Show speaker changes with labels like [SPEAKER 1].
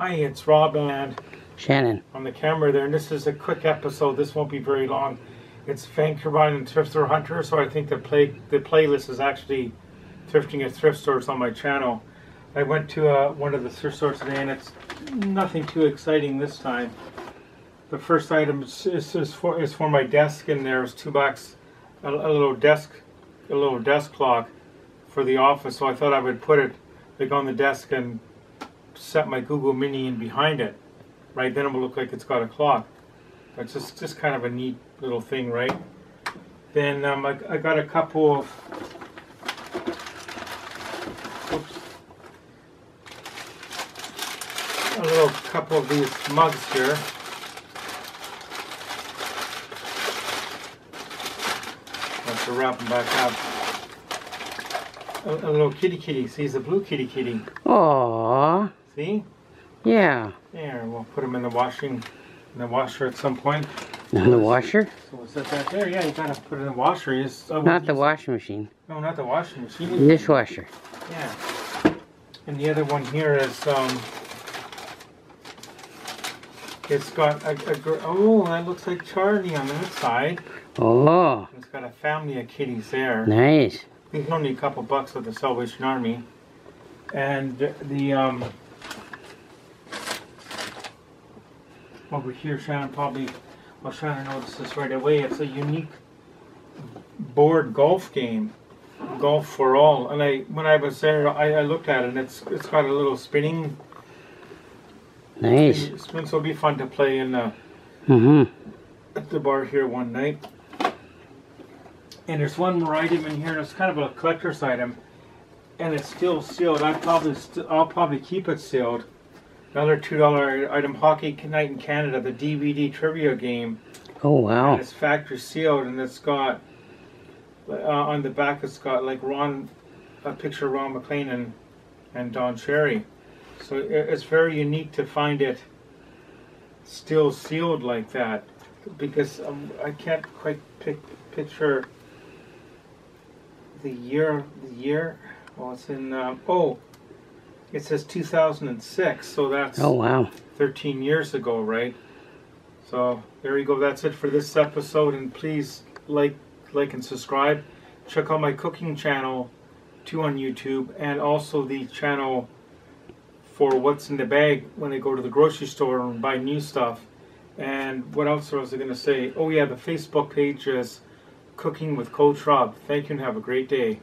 [SPEAKER 1] Hi, it's Rob and
[SPEAKER 2] Shannon.
[SPEAKER 1] on the camera there, and this is a quick episode. This won't be very long. It's Vancouver Island thrift store Hunter, so I think the play the playlist is actually thrifting at thrift stores on my channel. I went to uh, one of the thrift stores today, and it's nothing too exciting this time. The first item is, is, is for is for my desk, and there's two bucks, a, a little desk, a little desk clock for the office. So I thought I would put it like on the desk and set my Google Mini in behind it. Right then it will look like it's got a clock. That's just just kind of a neat little thing, right? Then um, I, I got a couple of. Oops. A little couple of these mugs here. Have to wrap them back up. A, a little kitty kitty. See, it's a blue kitty kitty.
[SPEAKER 2] Aww.
[SPEAKER 1] See?
[SPEAKER 2] Yeah.
[SPEAKER 1] There, we'll put them in the washing, in the washer at some point.
[SPEAKER 2] In the washer?
[SPEAKER 1] So we'll set that there. Yeah, you gotta put it in the washer. You just, oh,
[SPEAKER 2] Not the washing machine.
[SPEAKER 1] No, not the washing machine.
[SPEAKER 2] Dishwasher.
[SPEAKER 1] Yeah. And the other one here is um. It's got a, a oh, that looks like Charlie on the inside.
[SPEAKER 2] Oh,
[SPEAKER 1] It's got a family of kitties there.
[SPEAKER 2] nice.
[SPEAKER 1] Are only a couple bucks with the Salvation Army. And the, the um over here, Shannon probably well Shannon noticed this right away. It's a unique board golf game. Golf for all. And I when I was there I, I looked at it and it's it's got a little spinning
[SPEAKER 2] Nice.
[SPEAKER 1] spins, so it'll be fun to play in the
[SPEAKER 2] Mm-hmm.
[SPEAKER 1] at the bar here one night. And there's one more item in here. It's kind of a collector's item, and it's still sealed. I probably I'll probably keep it sealed. Another two dollar item, Hockey Night in Canada, the DVD trivia game.
[SPEAKER 2] Oh, wow.
[SPEAKER 1] And it's factory sealed, and it's got uh, on the back. It's got like Ron, a picture of Ron McLean and and Don Cherry. So it, it's very unique to find it still sealed like that, because um, I can't quite pic- picture the year. The year. Well, it's in. Um, oh, it says 2006. So that's.
[SPEAKER 2] Oh, wow.
[SPEAKER 1] 13 years ago, right? So there you go. That's it for this episode. And please like, like, and subscribe. Check out my cooking channel, too, on YouTube, and also the channel for what's in the bag when I go to the grocery store and buy new stuff. And what else was I going to say? Oh yeah, the Facebook page is Cooking with Coach Rob. Thank you and have a great day.